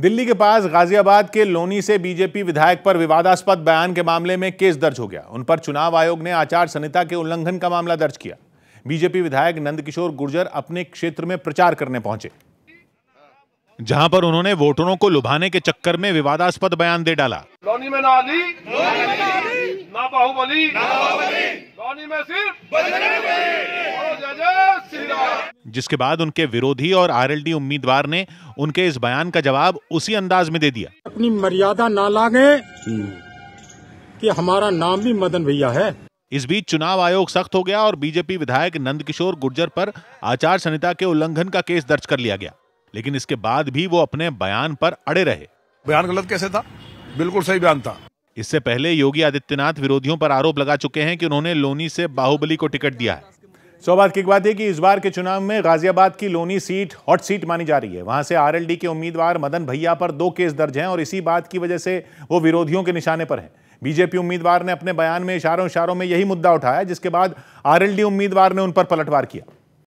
दिल्ली के पास गाजियाबाद के लोनी से बीजेपी विधायक पर विवादास्पद बयान के मामले में केस दर्ज हो गया। उन पर चुनाव आयोग ने आचार संहिता के उल्लंघन का मामला दर्ज किया। बीजेपी विधायक नंदकिशोर गुर्जर अपने क्षेत्र में प्रचार करने पहुँचे। जहाँ पर उन्होंने वोटरों को लुभाने के चक्कर में विवादास्पद बयान दे डाला। लौनी में ना अली ना बाहुबली। लौनी में सिर्फ़ जिसके बाद उनके विरोधी और आरएलडी उम्मीदवार ने उनके इस बयान का जवाब उसी अंदाज में दे दिया। अपनी मर्यादा ना लागे कि हमारा नाम भी मदन भैया है। इस बीच चुनाव आयोग सख्त हो गया और बीजेपी विधायक नंदकिशोर गुर्जर पर आचार संहिता के उल्लंघन का केस दर्ज कर लिया गया। लेकिन इसके बाद भी वो अपने बयान पर अड़े रहे। बयान गलत कैसे था? बिल्कुल सही बयान था। इससे पहले योगी आदित्यनाथ विरोधियों पर आरोप लगा चुके हैं कि उन्होंने लोनी से बाहुबली को टिकट दिया है। सौभाग्य की बात है कि इस बार के चुनाव में गाजियाबाद की लोनी सीट, हॉट सीट मानी जा रही है। वहाँ से आरएलडी के उम्मीदवार मदन भैया पर दो केस दर्ज हैं और इसी बात की वजह से वो विरोधियों के निशाने पर हैं। बीजेपी उम्मीदवार ने अपने बयान में इशारों इशारों में यही मुद्दा उठाया, जिसके बाद आरएलडी उम्मीदवार ने उन पर पलटवार किया।